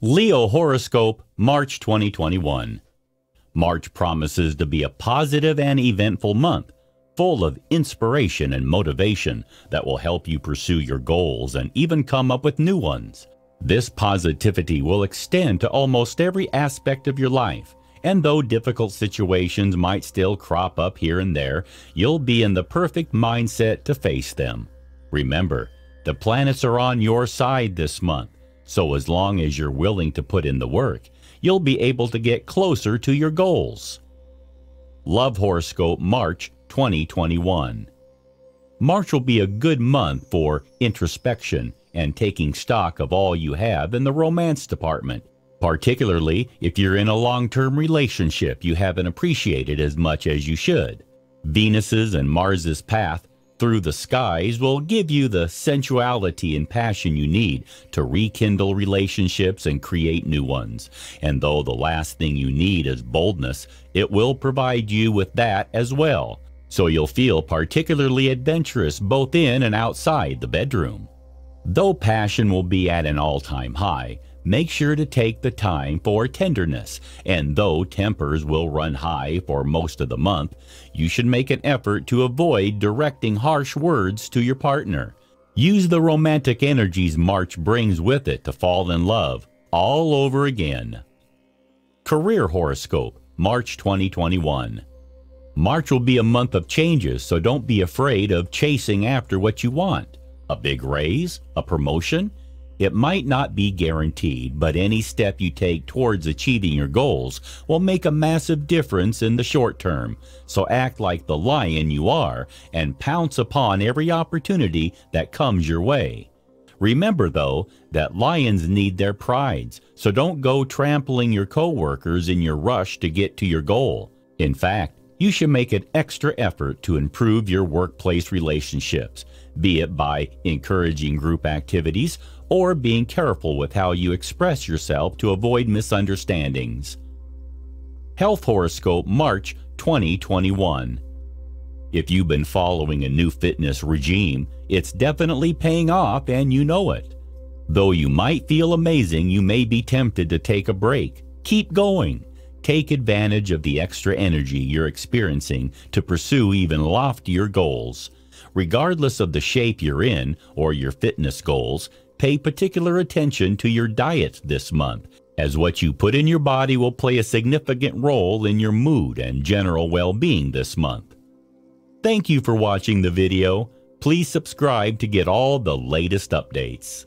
Leo Horoscope, March 2021. March promises to be a positive and eventful month, full of inspiration and motivation that will help you pursue your goals and even come up with new ones. This positivity will extend to almost every aspect of your life, and though difficult situations might still crop up here and there, you'll be in the perfect mindset to face them. Remember, the planets are on your side this month so as long as you're willing to put in the work, you'll be able to get closer to your goals. Love Horoscope March 2021 March will be a good month for introspection and taking stock of all you have in the romance department, particularly if you're in a long-term relationship you haven't appreciated as much as you should. Venus's and Mars's path through the skies will give you the sensuality and passion you need to rekindle relationships and create new ones. And though the last thing you need is boldness, it will provide you with that as well. So you'll feel particularly adventurous both in and outside the bedroom. Though passion will be at an all-time high, make sure to take the time for tenderness, and though tempers will run high for most of the month, you should make an effort to avoid directing harsh words to your partner. Use the romantic energies March brings with it to fall in love all over again. Career Horoscope, March 2021. March will be a month of changes, so don't be afraid of chasing after what you want. A big raise? A promotion? It might not be guaranteed, but any step you take towards achieving your goals will make a massive difference in the short term. So act like the lion you are and pounce upon every opportunity that comes your way. Remember, though, that lions need their prides, so don't go trampling your coworkers in your rush to get to your goal. In fact, you should make an extra effort to improve your workplace relationships, be it by encouraging group activities or being careful with how you express yourself to avoid misunderstandings. Health Horoscope March 2021 If you've been following a new fitness regime, it's definitely paying off and you know it. Though you might feel amazing, you may be tempted to take a break. Keep going. Take advantage of the extra energy you're experiencing to pursue even loftier goals. Regardless of the shape you're in or your fitness goals, Pay particular attention to your diet this month, as what you put in your body will play a significant role in your mood and general well-being this month. Thank you for watching the video. Please subscribe to get all the latest updates.